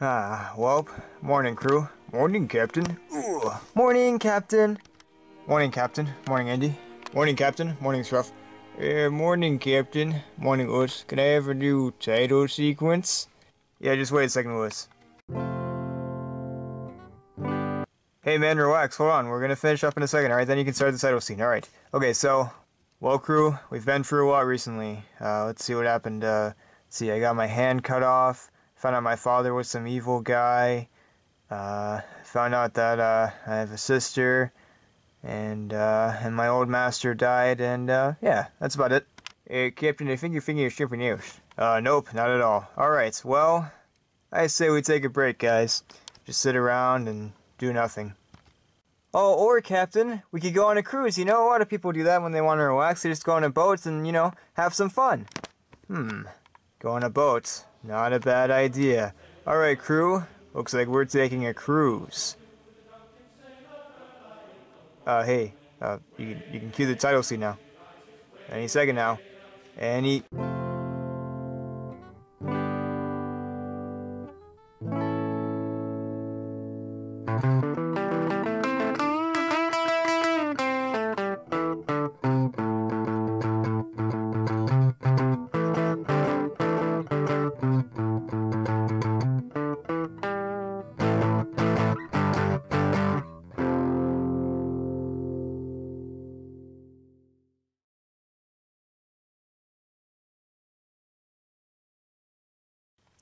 Ah, well, morning, crew. Morning, Captain. Ooh. Morning, Captain. Morning, Captain. Morning, Andy. Morning, Captain. Morning, Scruff. Uh, morning, Captain. Morning, Us. Can I have a new title sequence? Yeah, just wait a second, Lewis. Hey, man, relax. Hold on. We're gonna finish up in a second, alright? Then you can start the title scene. Alright. Okay, so, well, crew, we've been through a lot recently. Uh, let's see what happened. Uh, see, I got my hand cut off. Found out my father was some evil guy. Uh, found out that uh, I have a sister, and uh, and my old master died, and uh, yeah, that's about it. Hey, Captain, I think you're thinking of stripping news. Uh, nope, not at all. All right, well, I say we take a break, guys. Just sit around and do nothing. Oh, or Captain, we could go on a cruise. You know, a lot of people do that when they want to relax. They just go on a boat and you know have some fun. Hmm, go on a boat. Not a bad idea. Alright, crew. Looks like we're taking a cruise. Uh, hey. Uh, you you can cue the title scene now. Any second now. Any...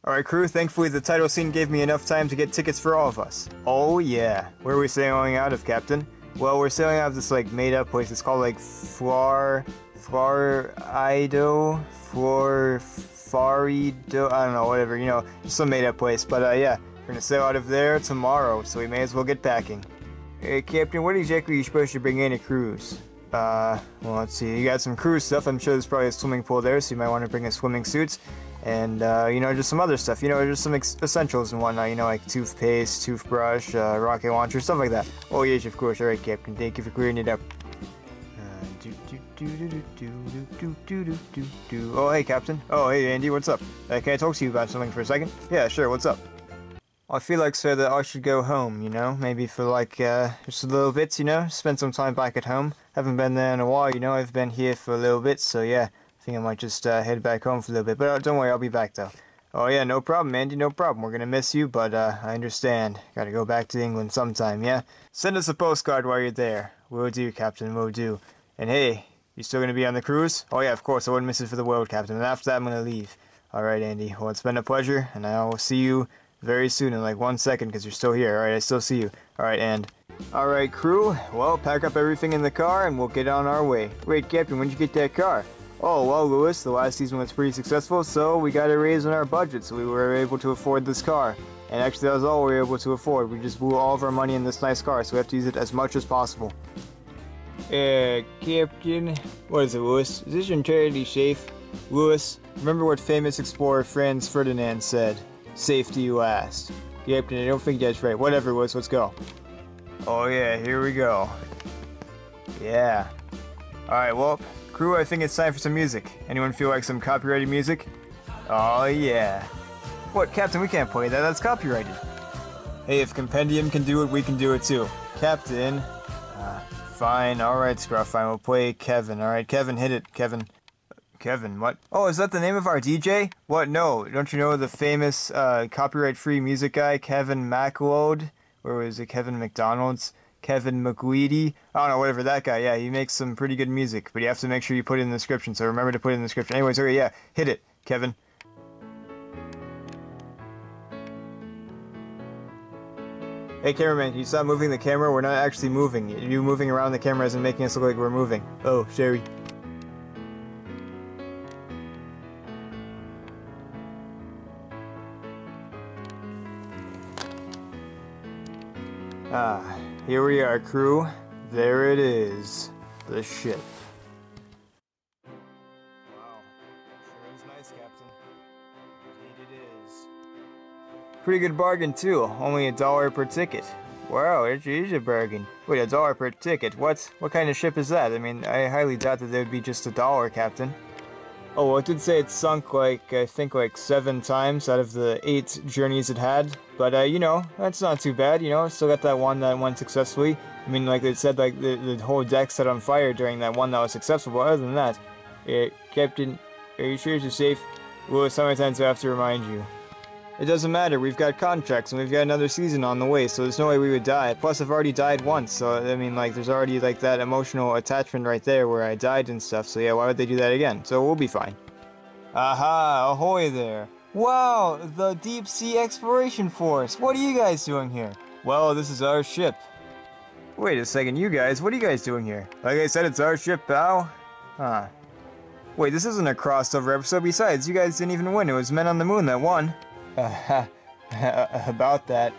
Alright crew, thankfully the title scene gave me enough time to get tickets for all of us. Oh yeah. Where are we sailing out of, Captain? Well, we're sailing out of this like made up place. It's called like Flar... Florido? Flor... Farido? I don't know, whatever, you know, some made up place. But uh, yeah, we're gonna sail out of there tomorrow, so we may as well get packing. Hey Captain, what exactly are you supposed to bring in a cruise? Uh, well let's see, you got some cruise stuff. I'm sure there's probably a swimming pool there, so you might want to bring a swimming suits and uh, you know just some other stuff you know just some essentials and whatnot you know like toothpaste toothbrush uh, rocket launcher stuff like that oh yes of course all right captain thank you for clearing it up oh hey captain oh hey andy what's up uh, can i talk to you about something for a second yeah sure what's up I feel like, sir, that I should go home, you know, maybe for like, uh, just a little bit, you know, spend some time back at home. Haven't been there in a while, you know, I've been here for a little bit, so yeah, think I might just uh, head back home for a little bit. But uh, don't worry, I'll be back though. Oh yeah, no problem, Andy, no problem. We're gonna miss you, but uh, I understand. Gotta go back to England sometime, yeah? Send us a postcard while you're there. Will do, Captain, will do. And hey, you still gonna be on the cruise? Oh yeah, of course, I wouldn't miss it for the world, Captain. And after that, I'm gonna leave. Alright, Andy. Well, it's been a pleasure, and I will see you very soon in like one second, because you're still here. Alright, I still see you. Alright, and... Alright, crew. Well, pack up everything in the car, and we'll get on our way. Wait, Captain, when'd you get that car? Oh, well, Lewis, the last season was pretty successful, so we got a raise in our budget, so we were able to afford this car. And actually, that was all we were able to afford. We just blew all of our money in this nice car, so we have to use it as much as possible. Uh, Captain, what is it, Lewis? Is this entirely safe? Lewis, remember what famous explorer Franz Ferdinand said? Safety last. Captain, I don't think that's right. Whatever, Lewis, let's go. Oh yeah, here we go. Yeah. Alright, well, Crew, I think it's time for some music. Anyone feel like some copyrighted music? Oh yeah. What, Captain, we can't play that, that's copyrighted. Hey, if Compendium can do it, we can do it too. Captain. Uh, fine, alright, Scruff, fine, we'll play Kevin. Alright, Kevin, hit it, Kevin. Kevin, what? Oh, is that the name of our DJ? What, no, don't you know the famous uh, copyright-free music guy, Kevin MacLeod? Or was it Kevin McDonald's? Kevin McGueedy. I don't know, whatever that guy. Yeah, he makes some pretty good music, but you have to make sure you put it in the description. So remember to put it in the description. Anyways, okay, yeah, hit it, Kevin. Hey cameraman, you stop moving the camera? We're not actually moving. You moving around the camera isn't making us look like we're moving. Oh, Sherry. Ah. Here we are, crew. There it is. The ship. Wow. Sure is nice, Captain. Indeed it is. Pretty good bargain, too. Only a dollar per ticket. Wow, it is a bargain. Wait, a dollar per ticket? What? What kind of ship is that? I mean, I highly doubt that there would be just a dollar, Captain. Oh, well, it did say it sunk like, I think like seven times out of the eight journeys it had. But, uh, you know, that's not too bad, you know, still got that one that went successfully. I mean, like it said, like the, the whole deck set on fire during that one that was successful, but other than that, it, Captain, are you sure you're safe? Well, sometimes I have to remind you. It doesn't matter, we've got contracts and we've got another season on the way, so there's no way we would die. Plus, I've already died once, so I mean, like, there's already like that emotional attachment right there where I died and stuff, so yeah, why would they do that again? So we'll be fine. Aha, ahoy there. Wow, the Deep Sea Exploration Force. What are you guys doing here? Well, this is our ship. Wait a second, you guys, what are you guys doing here? Like I said, it's our ship, pal. Huh. Wait, this isn't a crossover episode. Besides, you guys didn't even win. It was Men on the Moon that won. about that.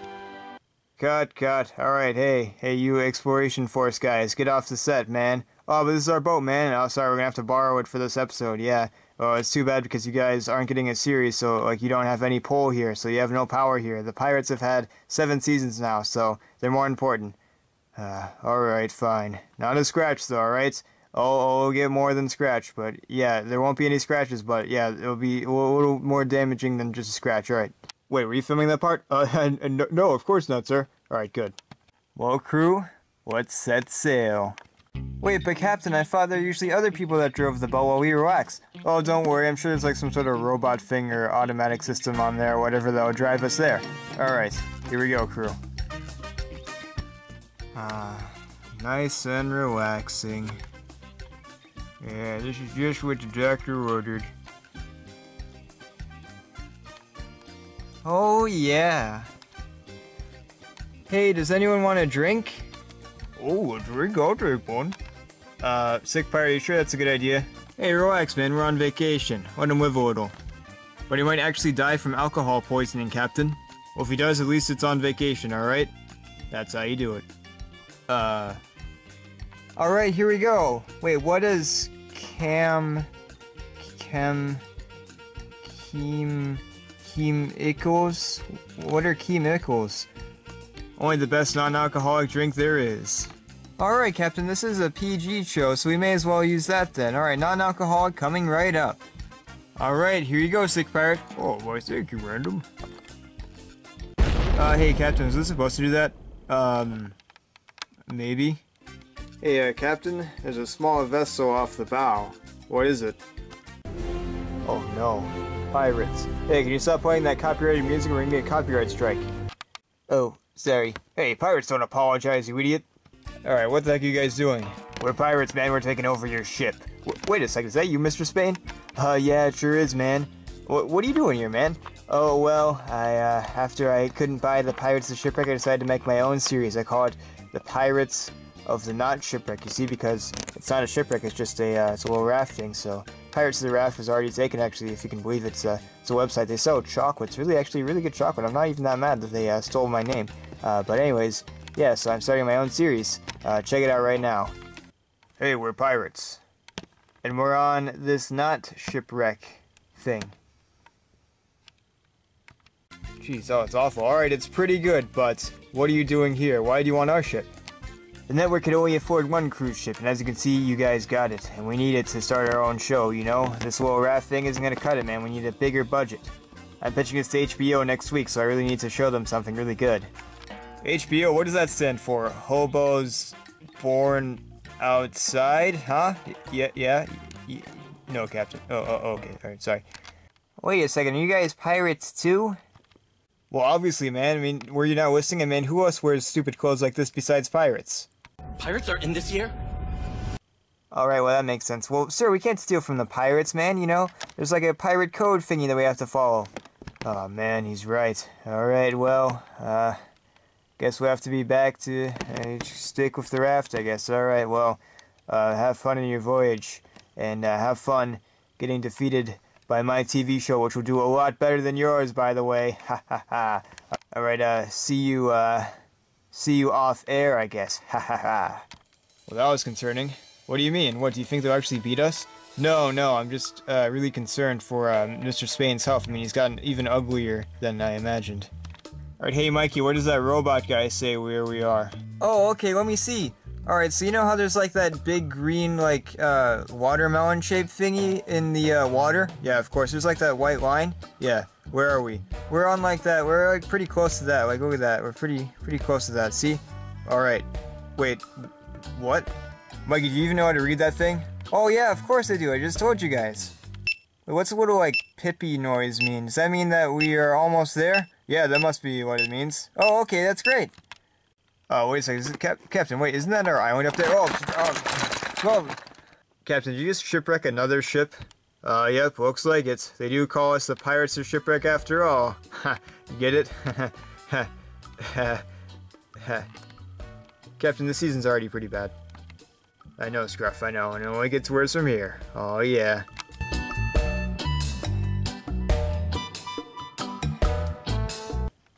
Cut, cut. Alright, hey, hey, you Exploration Force guys, get off the set, man. Oh, but this is our boat, man. Oh, sorry, we're gonna have to borrow it for this episode, yeah. Oh, it's too bad because you guys aren't getting a series, so, like, you don't have any pull here, so you have no power here. The Pirates have had seven seasons now, so they're more important. Uh, alright, fine. Not a scratch, though, alright? Oh, it'll get more than scratch, but yeah, there won't be any scratches, but yeah, it'll be a little more damaging than just a scratch. All right. Wait, were you filming that part? Uh, no, no, of course not, sir. All right, good. Well, crew, let's set sail. Wait, but Captain, I thought there were usually other people that drove the boat while we relax. Oh, don't worry, I'm sure there's like some sort of robot thing or automatic system on there or whatever that'll drive us there. Alright, here we go, crew. Ah, nice and relaxing. Yeah, this is just what the doctor ordered. Oh, yeah. Hey, does anyone want a drink? Oh, a drink? I'll take one. Uh, sick pirate, you sure that's a good idea? Hey, relax, man, we're on vacation. Let him live a little. But he might actually die from alcohol poisoning, Captain. Well, if he does, at least it's on vacation, alright? That's how you do it. Uh... Alright, here we go. Wait, what is cam... chem... chem... chemicals? What are chemicals? Only the best non-alcoholic drink there is. Alright, Captain, this is a PG show, so we may as well use that then. Alright, non-alcoholic coming right up. Alright, here you go, Sick Pirate. Oh, why thank you, Random. Uh, hey, Captain, is this supposed to do that? Um, maybe? Hey, uh, Captain, there's a small vessel off the bow. What is it? Oh no, pirates. Hey, can you stop playing that copyrighted music or we're gonna get a copyright strike? Oh, sorry. Hey, pirates don't apologize, you idiot. Alright, what the heck are you guys doing? We're pirates, man. We're taking over your ship. W wait a second, is that you, Mr. Spain? Uh, yeah, it sure is, man. W what are you doing here, man? Oh, well, I, uh, after I couldn't buy the Pirates of the Shipwreck, I decided to make my own series. I call it The Pirates of the not shipwreck. You see, because it's not a shipwreck, it's just a uh, it's a little rafting. So Pirates of the Raft was already taken. Actually, if you can believe it. it's a it's a website. They sell chocolate. It's really actually really good chocolate. I'm not even that mad that they uh, stole my name. Uh, but anyways, yeah. So I'm starting my own series. Uh, check it out right now. Hey, we're pirates, and we're on this not shipwreck thing. Jeez, oh, it's awful. Alright, it's pretty good, but what are you doing here? Why do you want our ship? The network could only afford one cruise ship, and as you can see, you guys got it. And we need it to start our own show, you know? This little raft thing isn't gonna cut it, man. We need a bigger budget. I'm pitching this to HBO next week, so I really need to show them something really good. HBO, what does that stand for? Hobos born outside? Huh? Yeah, yeah. no, Captain. Oh, oh, okay. Alright, sorry. Wait a second, are you guys pirates too? Well, obviously, man. I mean, were you not listening? I mean, who else wears stupid clothes like this besides pirates? Pirates are in this year? Alright, well that makes sense. Well, sir, we can't steal from the pirates, man, you know? There's like a pirate code thingy that we have to follow. Oh man, he's right. Alright, well, uh, guess we'll have to be back to uh, stick with the raft, I guess. Alright, well, uh, have fun in your voyage, and uh, have fun getting defeated by my TV show, which will do a lot better than yours, by the way. Ha ha ha. Alright, uh, see you, uh, see you off air, I guess. Ha ha ha. Well, that was concerning. What do you mean? What, do you think they'll actually beat us? No, no, I'm just, uh, really concerned for, uh, Mr. Spain's health. I mean, he's gotten even uglier than I imagined. Alright, hey Mikey, what does that robot guy say where we are? Oh, okay, let me see. Alright, so you know how there's like that big green, like, uh, watermelon shaped thingy in the, uh, water? Yeah, of course. There's like that white line. Yeah. Where are we? We're on like that. We're like pretty close to that. Like, look at that. We're pretty, pretty close to that. See? Alright. Wait. What? Mikey, do you even know how to read that thing? Oh, yeah, of course I do. I just told you guys. What's a little, like, pippy noise mean? Does that mean that we are almost there? Yeah, that must be what it means. Oh, okay, that's great. Oh, wait a second. Is it Cap Captain, wait, isn't that our island up there? Oh, oh, oh. Captain, did you just shipwreck another ship? Uh, yep, looks like it. They do call us the Pirates of Shipwreck after all. Ha, get it? Captain, this season's already pretty bad. I know, Scruff, I know, and it only gets worse from here. Oh, yeah.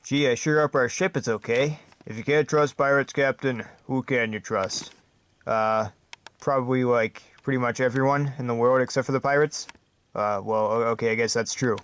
Gee, I sure hope our ship is okay. If you can't trust pirates, Captain, who can you trust? Uh, probably like pretty much everyone in the world except for the pirates. Uh, well, okay, I guess that's true.